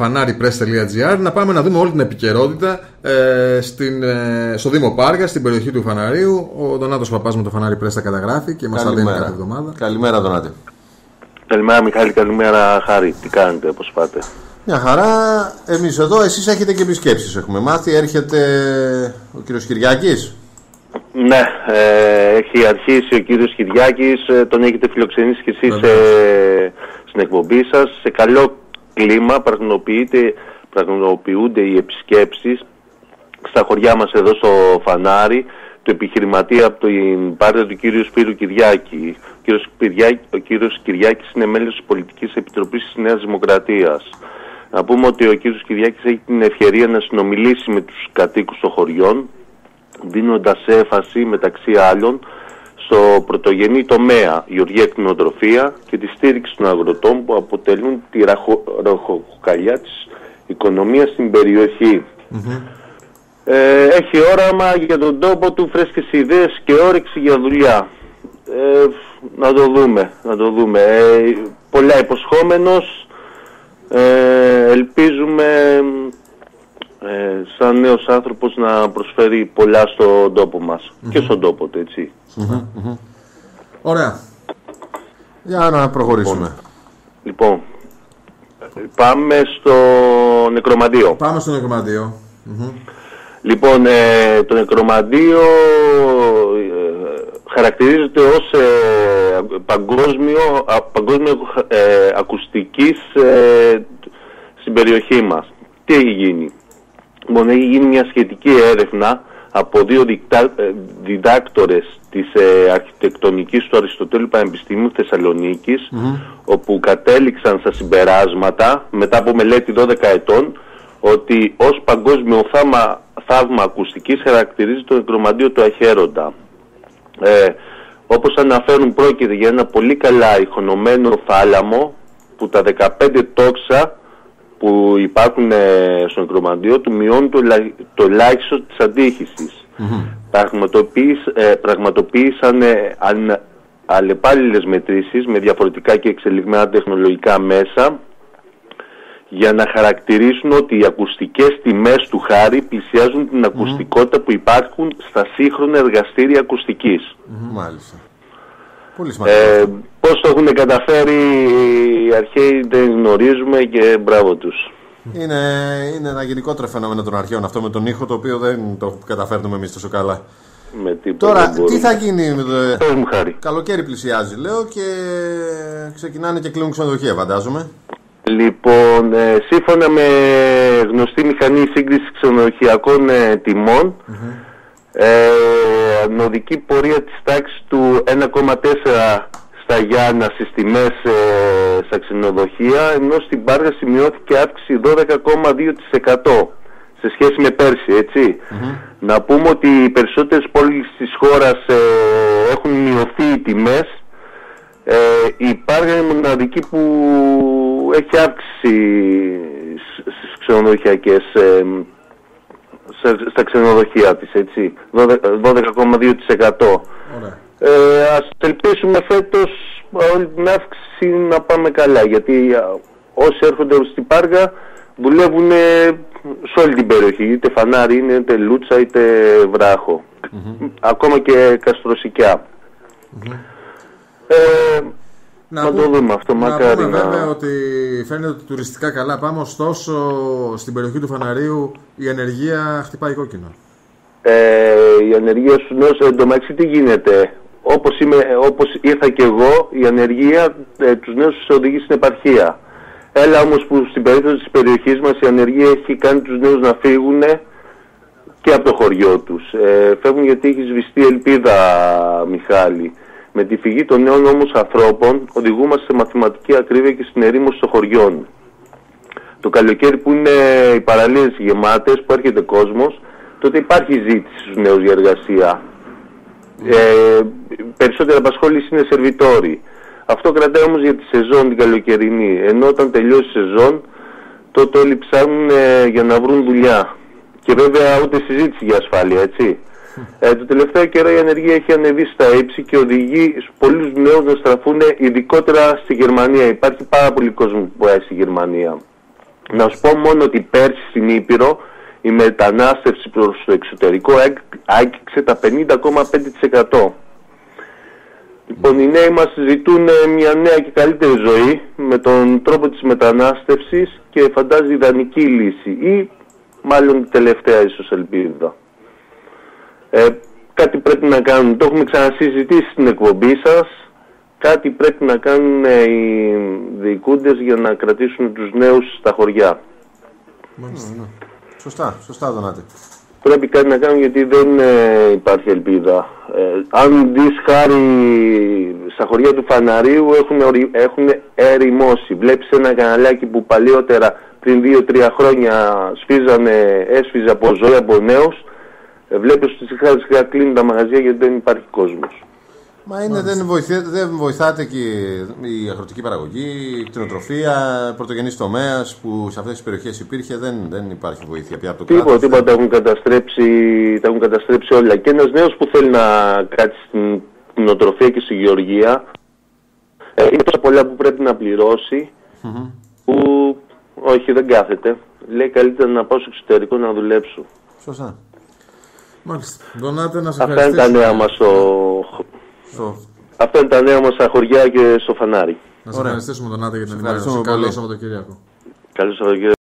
fanaripress.gr να πάμε να δούμε όλη την επικαιρότητα ε, στην, ε, στο Δήμο Πάργα, στην περιοχή του Φαναρίου. Ο Δονάτος Παπάς με το Φανάρι Press τα καταγράφει και μας τα δίνει κάθε εβδομάδα. Καλημέρα Δονάτη. Καλημέρα Μιχάλη, καλημέρα Χάρη. Τι κάνετε, πώς πάτε; Μια χαρά. Εμείς εδώ, εσείς έχετε και επισκέψεις έχουμε μάθει. Έρχεται ο κύριος Κυριάκης. Ναι, ε, έχει αρχίσει ο κύριος Κυριάκης, ε, τον έχετε φιλοξενήσει και εσείς ε, στην εκπομπή σας. Σε καλό κλίμα πραγματοποιούνται οι επισκέψεις στα χωριά μας εδώ στο Φανάρι του επιχειρηματία από την πάρτα του κύριου Σπύρου Κυριάκη. Ο κύριος, Κυριάκη, ο κύριος Κυριάκης είναι μέλος της Πολιτικής Επιτροπής της Νέας Δημοκρατίας. Να πούμε ότι ο κύριος Κυριάκης έχει την ευκαιρία να συνομιλήσει με τους κατοίκους των χωριών, δίνοντας έφαση μεταξύ άλλων στο πρωτογενή τομέα γεωργία κτηνοτροφία και τη στήριξη των αγροτών που αποτελούν τη ραχοκοκαλιά της οικονομίας στην περιοχη Ε, έχει όραμα για τον τόπο του, φρέσκες ιδέες και όρεξη για δουλειά. Ε, να το δούμε, να το δούμε. Ε, πολλά υποσχόμενος, ε, ελπίζουμε ε, σαν νέος άνθρωπος να προσφέρει πολλά στον τόπο μας και στον τόπο του, έτσι. Ωραία. Για να προχωρήσουμε. Λοιπόν, πάμε στο νεκρομαντίο. Πάμε στο νεκρομαντίο. Λοιπόν, ε, το νεκρομαντίο ε, χαρακτηρίζεται ως ε, παγκόσμιο, παγκόσμιο ακουστικής στην περιοχή μας. Τι έχει γίνει; Λοιπόν, έχει γίνει μια σχετική έρευνα από δύο ε, διδάκτορες της ε, αρχιτεκτονικής του Αριστοτέλου Πανεπιστημίου όπου κατέληξαν στα συμπεράσματα μετά από μελέτη 12 ετών ότι ως παγκόσμιο θαύμα, θαύμα ακουστικής χαρακτηρίζει το νεκρομαντίο του Αχέροντα. Ε, όπως αναφέρουν πρόκειται για ένα πολύ καλά ηχονωμένο θάλαμο που τα 15 τόξα που υπάρχουν ε, στο νεκρομαντίο του μειώνουν το, το ελάχιστο της αντίχησης. Ε, πραγματοποίησαν ε, αν, αλλεπάλληλες μετρήσεις με διαφορετικά και εξελιγμένα τεχνολογικά μέσα για να χαρακτηρίσουν ότι οι ακουστικές τιμές του χάρη πλησιάζουν την ακουστικότητα που υπάρχουν στα σύγχρονα εργαστήρια ακουστικής. Μάλιστα. Πολύ ε, πώς το έχουν καταφέρει οι αρχαίοι δεν γνωρίζουμε και μπράβο τους. Είναι, είναι ένα γενικότερο φαινόμενο των αρχαίων αυτό με τον ήχο το οποίο δεν το καταφέρνουμε εμείς τόσο καλά. Με Τώρα, τι θα γίνει με το. μου χάρη. Καλοκαίρι πλησιάζει, λέω, και ξεκινάνε και κλείνουν ξενοδοχεία, φαντάζομαι. Λοιπόν, ε, σύμφωνα με γνωστή μηχανή σύγκριση ξενοδοχειακών ε, τιμών, ε, νοδική πορεία της τάξης του 1,4 στα Γιάννα στις τιμές ε, στα ξενοδοχεία ενώ στην Πάργα σημειώθηκε αύξηση 12,2% σε σχέση με πέρσι, Να πούμε ότι οι περισσότερες πόλεις της χώρας ε, έχουν μειωθεί οι τιμές. Ε, η Πάργα είναι μοναδική που έχει αύξηση στις ξενοδοχειακές ε, στα ξενοδοχεία της, έτσι, 12,2%. Ε, ας ελπίσουμε φέτος όλη την αύξηση να πάμε καλά, γιατί όσοι έρχονται στην Πάργα δουλεύουν σε όλη την περιοχή, είτε φανάρι είναι, είτε λούτσα, είτε βράχο. Ακόμα και καστροσικιά. Ε, να, να το δούμε αυτό, να μακάρι πούμε, βέβαια ότι φαίνεται ότι τουριστικά καλά πάμε, ωστόσο στην περιοχή του Φαναρίου η ενεργεία χτυπάει κόκκινο. Ε, η ανεργία στους νέους, εντωμεταξύ τι γίνεται, όπως, είμαι, όπως ήρθα και εγώ, η ανεργία ε, τους νέους τους οδηγεί στην επαρχία. Έλα όμως που στην περίπτωση της περιοχής μας η ανεργία έχει κάνει τους νέους να φύγουν και από το χωριό τους. Ε, φεύγουν γιατί έχει σβηστεί ελπίδα, Μιχάλη. Με τη φυγή των νέων όμως ανθρώπων οδηγούμαστε σε μαθηματική ακρίβεια και στην ερήμωση των χωριών. Το καλοκαίρι που είναι οι παραλίες γεμάτες, που έρχεται κόσμος, τότε υπάρχει ζήτηση στους νέους για εργασία. Ε, περισσότερη απασχόληση είναι σερβιτόροι. Αυτό κρατάει όμως για τη σεζόν την καλοκαιρινή. Ενώ όταν τελειώσει η σεζόν, τότε όλοι ψάχνουν ε, για να βρουν δουλειά. Και βέβαια ούτε συζήτηση για ασφάλεια, έτσι. Ε, το τελευταίο καιρό η ανεργία έχει ανεβεί στα ύψη και οδηγεί πολλούς νέους να στραφούν ειδικότερα στη Γερμανία. Υπάρχει πάρα πολύ κόσμο που πάει στη Γερμανία. Να σου πω μόνο ότι πέρσι στην Ήπειρο η μετανάστευση προς το εξωτερικό έγ- άγγιξε τα 50,5%. Λοιπόν, οι νέοι μας ζητούν ε, μια νέα και καλύτερη ζωή με τον τρόπο της μετανάστευσης και φαντάζει ιδανική λύση ή μάλλον τελευταία ίσως ελπίδα. Ε, κάτι πρέπει να κάνουν, το έχουμε ξανασυζητήσει στην εκπομπή σας, κάτι πρέπει να κάνουν ε, οι διοικούντες για να κρατήσουν τους νέους στα χωριά. Σωστά, σωστά, Δονάτη. Πρέπει κάτι να κάνουν γιατί δεν ε, υπάρχει ελπίδα. Ε, αν δεις χάρη στα χωριά του Φαναρίου έχουν, ορι- έχουν ερημώσει. Βλέπεις ένα καναλάκι που παλιότερα πριν 2-3 χρόνια σφίζανε, έσφιζε από ζωή από νέους. Ε, βλέπεις ότι σιγά σιγά κλείνουν τα μαγαζιά γιατί δεν υπάρχει κόσμος. Μα είναι, δεν, βοηθάτε, δεν βοηθάτε και η αγροτική παραγωγή, η κτηνοτροφία, πρωτογενής τομέας που σε αυτές τις περιοχές υπήρχε, δεν, δεν υπάρχει βοήθεια πια από το Τίποτα, κράτος. τίποτα έχουν καταστρέψει, τα έχουν καταστρέψει όλα. Και ένας νέος που θέλει να κάτσει στην κτηνοτροφία και στη γεωργία, ε, είναι τόσα πολλά που πρέπει να πληρωσει που όχι δεν κάθεται. Λέει καλύτερα να πάω στο εξωτερικό να δουλέψω. Σωστά. Μάλιστα. Δονάτε, να σε Αυτά είναι τα ευχαριστήσω. νέα μας στο... Στο... Αυτά είναι τα νέα μας στα χωριά και στο φανάρι. Να σε Ωραία. ευχαριστήσουμε, Δονάτε, για την Σε ενημέρωση. ευχαριστούμε Καλό πολύ. Σαββατοκύριακο. Καλώς Σαββατοκύριακο.